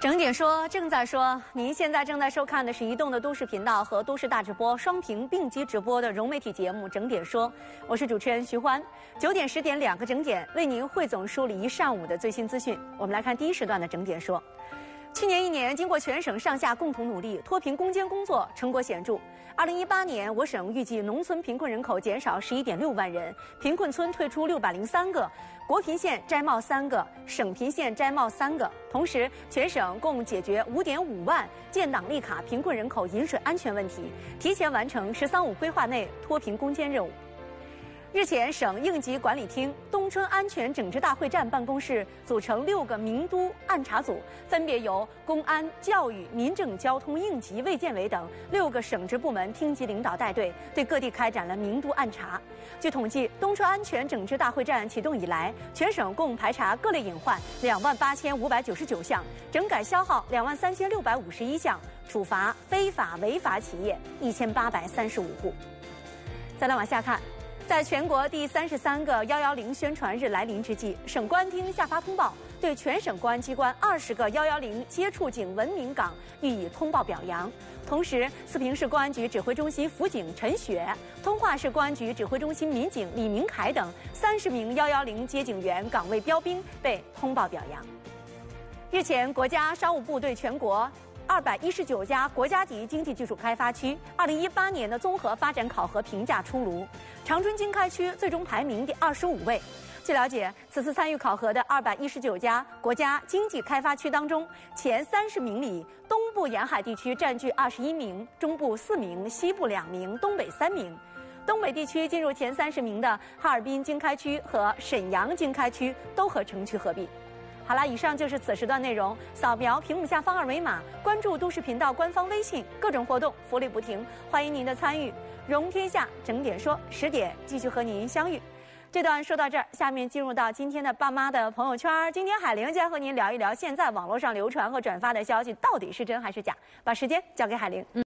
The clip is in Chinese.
整点说正在说，您现在正在收看的是移动的都市频道和都市大直播双屏并机直播的融媒体节目《整点说》，我是主持人徐欢。九点、十点两个整点，为您汇总梳理一上午的最新资讯。我们来看第一时段的整点说。去年一年，经过全省上下共同努力，脱贫攻坚工作成果显著。二零一八年，我省预计农村贫困人口减少十一点六万人，贫困村退出六百零三个，国贫县摘帽三个，省贫县摘帽三个。同时，全省共解决五点五万建档立卡贫困人口饮水安全问题，提前完成“十三五”规划内脱贫攻坚任务。日前，省应急管理厅冬春安全整治大会战办公室组成六个名都暗查组，分别由公安、教育、民政、交通、应急、卫健委等六个省直部门厅级领导带队，对各地开展了名都暗查。据统计，冬春安全整治大会战启动以来，全省共排查各类隐患两万八千五百九十九项，整改消耗两万三千六百五十一项，处罚非法违法企业一千八百三十五户。再来往下看。在全国第三十三个“幺幺零”宣传日来临之际，省公安厅下发通报，对全省公安机关二十个“幺幺零”接触警文明岗予以通报表扬。同时，四平市公安局指挥中心辅警陈雪、通化市公安局指挥中心民警李明凯等三十名“幺幺零”接警员岗位标兵被通报表扬。日前，国家商务部对全国。二百一十九家国家级经济技术开发区二零一八年的综合发展考核评价出炉，长春经开区最终排名第二十五位。据了解，此次参与考核的二百一十九家国家经济开发区当中，前三十名里，东部沿海地区占据二十一名，中部四名，西部两名，东北三名。东北地区进入前三十名的哈尔滨经开区和沈阳经开区都和城区合并。好了，以上就是此时段内容。扫描屏幕下方二维码，关注都市频道官方微信，各种活动福利不停，欢迎您的参与。容天下整点说，十点继续和您相遇。这段说到这儿，下面进入到今天的爸妈的朋友圈。今天海玲将和您聊一聊，现在网络上流传和转发的消息到底是真还是假？把时间交给海玲。嗯